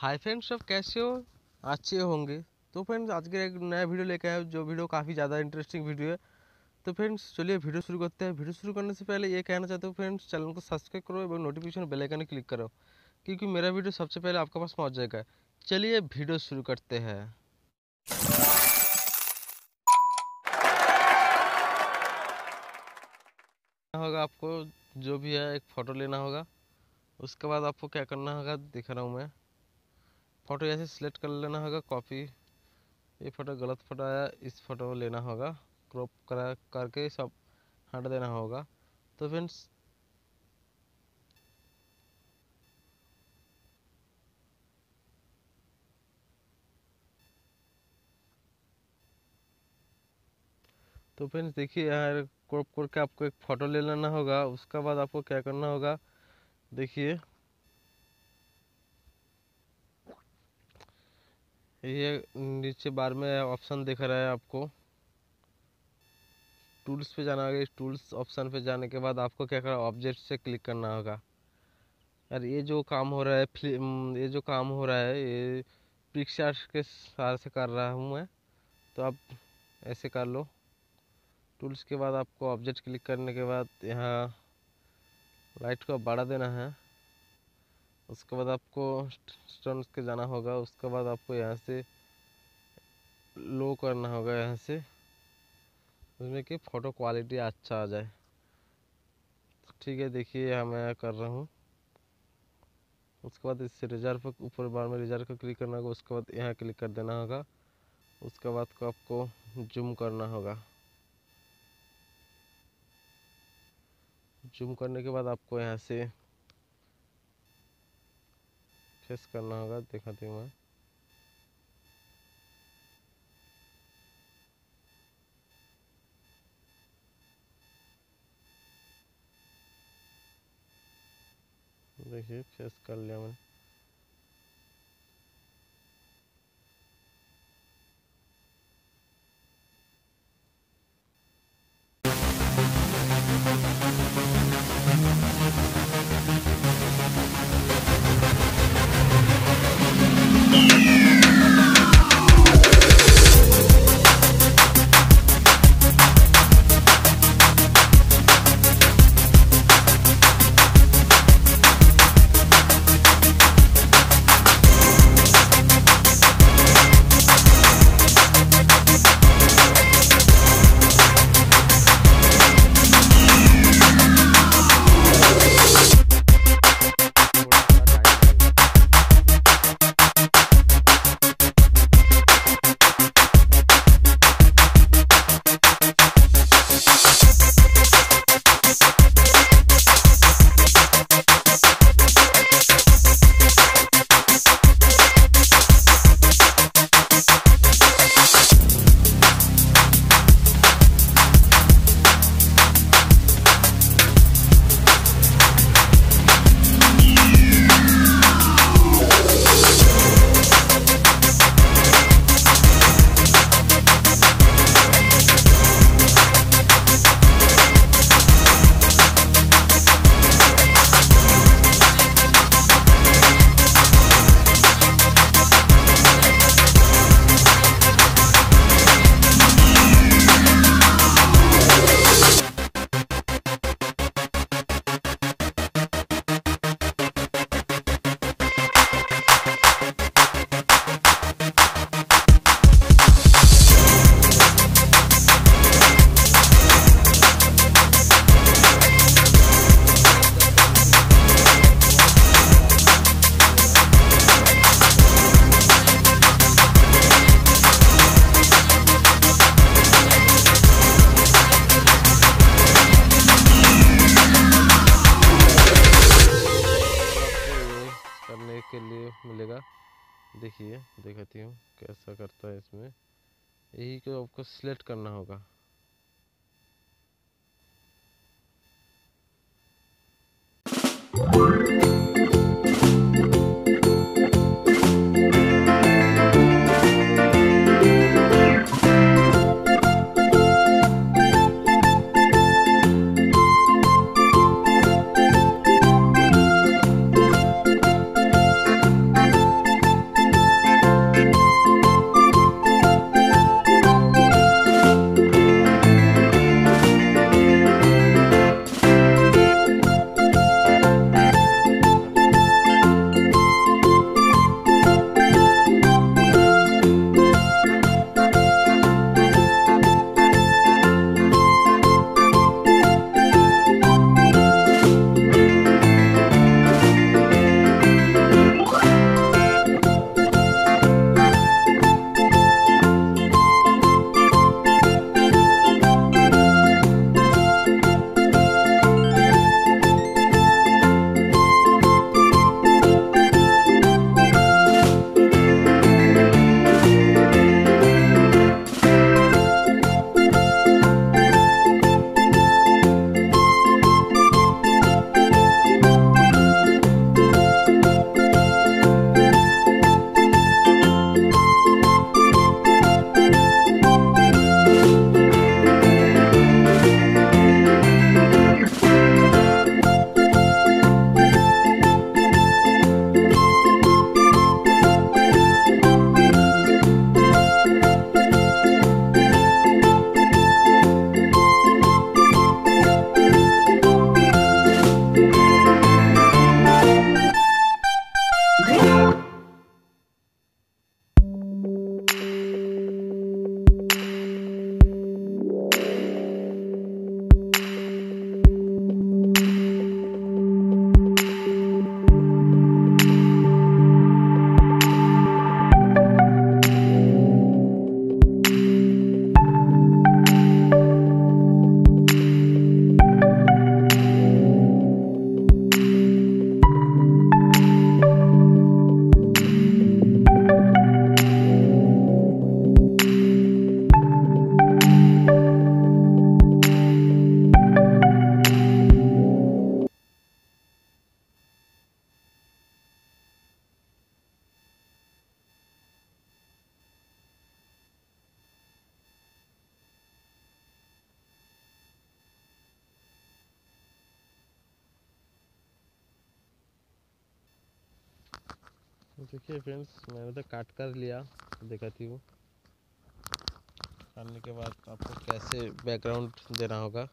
Hi friends, सब कैसे हो? अच्छे होंगे। तो फ्रेंड्स, आज के एक नया वीडियो लेके आया जो वीडियो काफ़ी ज़्यादा इंटरेस्टिंग वीडियो है। तो फ्रेंड्स, चलिए वीडियो शुरू करते हैं। वीडियो शुरू करने से पहले ये कहना चाहते हो, फ्रेंड्स, चैनल को सब्सक्राइब करो एवं नोटिफिकेशन बेल आइकन क्लिक करो, क्योंकि मेरा वीडियो सबसे पहले आपके पास पहुँच जाएगा। चलिए वीडियो शुरू करते हैं। होगा आपको, जो भी है, एक फ़ोटो लेना होगा। उसके बाद आपको क्या करना होगा, दिखा रहा हूँ मैं। फ़ोटो ऐसे सिलेक्ट कर लेना होगा, कॉपी। ये फ़ोटो गलत फ़ोटो आया, इस फ़ोटो लेना होगा। क्रॉप करा, करके सब हट देना होगा। तो फ्रेंड्स तो फ्रेंड्स देखिए यार क्रॉप करके आपको एक फ़ोटो ले लेना होगा। उसके बाद आपको क्या करना होगा, देखिए। ये नीचे बार में ऑप्शन दिख रहा है आपको। टूल्स पे जाना होगा, इस टूल्स ऑप्शन पे जाने के बाद आपको क्या करना ऑब्जेक्ट से क्लिक करना होगा। यार ये जो काम हो रहा है फ़िल्म ये जो काम हो रहा है, ये पिक्चर के सहारे से कर रहा हूँ मैं। तो आप ऐसे कर लो। टूल्स के बाद आपको ऑब्जेक्ट क्लिक करने के बाद यहाँ लाइट को बढ़ा देना है। उसके बाद आपको स्टोन के जाना होगा, उसके बाद आपको यहाँ से लो करना होगा यहाँ से, उसमें कि फ़ोटो क्वालिटी अच्छा आ जाए। ठीक है, देखिए यहाँ मैं कर रहा हूँ। उसके बाद इससे रिज़र्व ऊपर बार में रिज़र्व को क्लिक करना होगा, उसके बाद यहाँ क्लिक कर देना होगा। उसके बाद को आपको जूम करना होगा। जूम करने के बाद आपको यहाँ से फेस करना होगा दिखाती हूँ मैं। देखिए फेस कर लिया मैंने। मिलेगा। देखिए दिखाती हूँ कैसा करता है इसमें। यही को आपको सिलेक्ट करना होगा। देखिए फ्रेंड्स मैंने तो काट कर लिया दिखाती हूँ काटने के बाद आपको कैसे बैकग्राउंड देना होगा।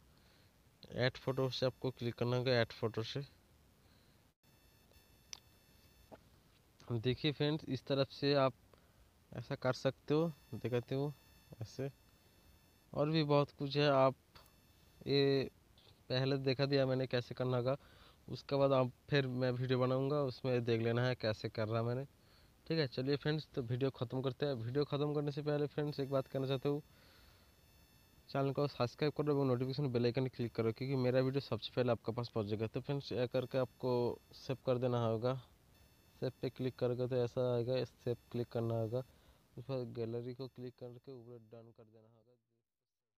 ऐड फ़ोटो से आपको क्लिक करना होगा ऐड फ़ोटो से। देखिए फ्रेंड्स इस तरफ़ से आप ऐसा कर सकते हो दिखाते हो ऐसे। और भी बहुत कुछ है, आप ये पहले देखा दिया मैंने कैसे करना होगा। उसके बाद आप फिर मैं वीडियो बनाऊँगा, उसमें देख लेना है कैसे कर रहा मैंने। ठीक है, चलिए फ्रेंड्स तो वीडियो ख़त्म करते हैं। वीडियो ख़त्म करने से पहले फ्रेंड्स एक बात कहना चाहता हूँ। चैनल को सब्सक्राइब करो और नोटिफिकेशन बेल आइकन क्लिक करो, क्योंकि मेरा वीडियो सबसे पहले आपके पास पहुँच पहुंचेगा तो फ्रेंड्स यह करके आपको सेव कर देना होगा। सेव पे क्लिक करोगे तो ऐसा आएगा सेव क्लिक करना होगा। उस पर गैलरी को क्लिक करके ऊपर डन कर देना होगा।